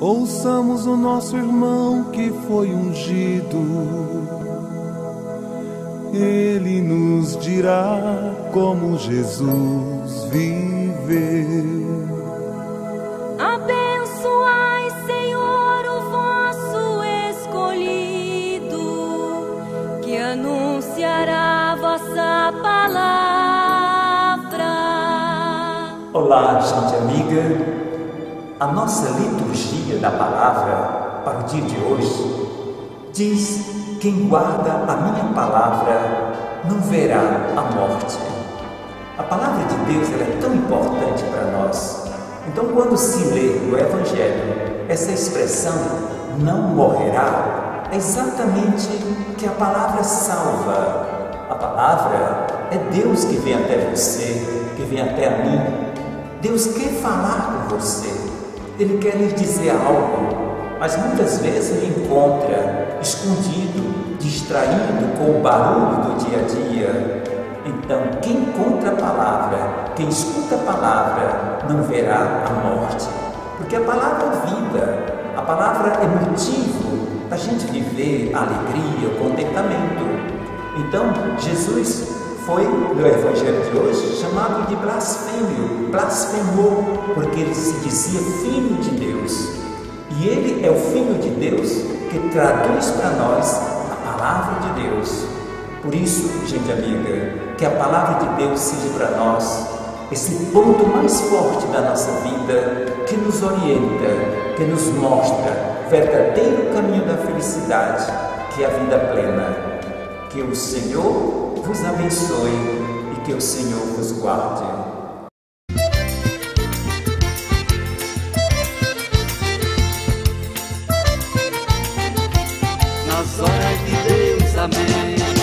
Ouçamos o nosso irmão que foi ungido. Ele nos dirá como Jesus viveu. Abençoai, Senhor, o vosso escolhido, que anunciará vossa palavra. Olá, gente amiga. A nossa liturgia da palavra para o dia de hoje diz: quem guarda a minha palavra não verá a morte. A palavra de Deus é tão importante para nós. Então, quando se lê no Evangelho essa expressão não morrerá, é exatamente que a palavra salva. A palavra é Deus que vem até você, que vem até a mim. Deus quer falar com você. Ele quer lhe dizer algo, mas muitas vezes ele encontra escondido, distraído com o barulho do dia a dia. Então, quem encontra a palavra, quem escuta a palavra, não verá a morte. Porque a palavra é vida, a palavra é motivo da gente viver a alegria, o contentamento. Então, Jesus foi, no Evangelho de hoje, chamado de blasfêmio, blasfemou, porque ele se dizia filho de Deus. E ele é o filho de Deus que traduz para nós a palavra de Deus. Por isso, gente amiga, que a palavra de Deus seja para nós esse ponto mais forte da nossa vida que nos orienta, que nos mostra o verdadeiro caminho da felicidade, que é a vida plena. Que o Senhor vos abençoe e que o Senhor vos guarde. Nas horas de Deus, amém.